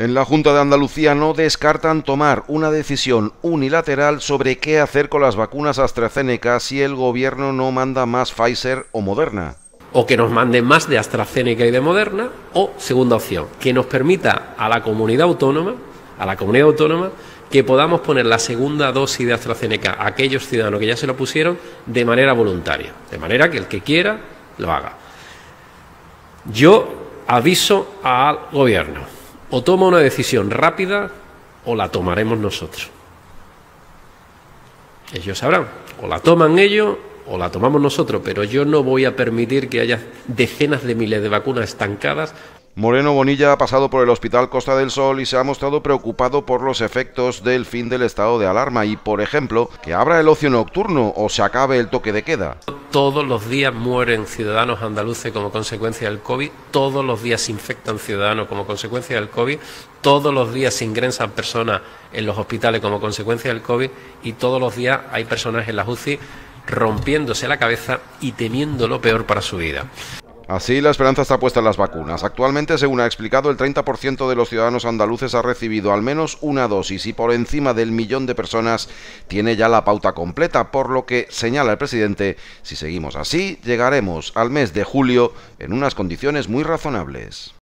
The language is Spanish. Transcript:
En la Junta de Andalucía no descartan tomar una decisión unilateral sobre qué hacer con las vacunas AstraZeneca si el gobierno no manda más Pfizer o Moderna. O que nos mande más de AstraZeneca y de Moderna, o segunda opción, que nos permita a la comunidad autónoma, a la comunidad autónoma, que podamos poner la segunda dosis de AstraZeneca a aquellos ciudadanos que ya se lo pusieron de manera voluntaria, de manera que el que quiera lo haga. Yo aviso al gobierno o toma una decisión rápida o la tomaremos nosotros. Ellos sabrán, o la toman ellos o la tomamos nosotros, pero yo no voy a permitir que haya decenas de miles de vacunas estancadas Moreno Bonilla ha pasado por el Hospital Costa del Sol y se ha mostrado preocupado por los efectos del fin del estado de alarma y, por ejemplo, que abra el ocio nocturno o se acabe el toque de queda. Todos los días mueren ciudadanos andaluces como consecuencia del COVID, todos los días se infectan ciudadanos como consecuencia del COVID, todos los días se ingresan personas en los hospitales como consecuencia del COVID y todos los días hay personas en la UCI rompiéndose la cabeza y temiendo lo peor para su vida. Así, la esperanza está puesta en las vacunas. Actualmente, según ha explicado, el 30% de los ciudadanos andaluces ha recibido al menos una dosis y por encima del millón de personas tiene ya la pauta completa, por lo que, señala el presidente, si seguimos así, llegaremos al mes de julio en unas condiciones muy razonables.